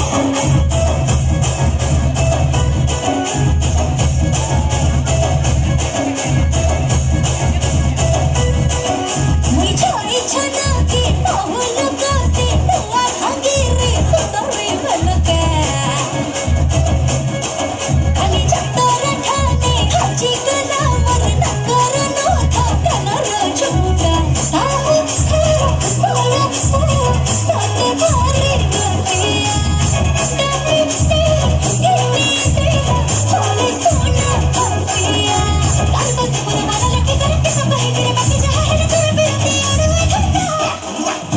Oh, oh, oh, oh, oh.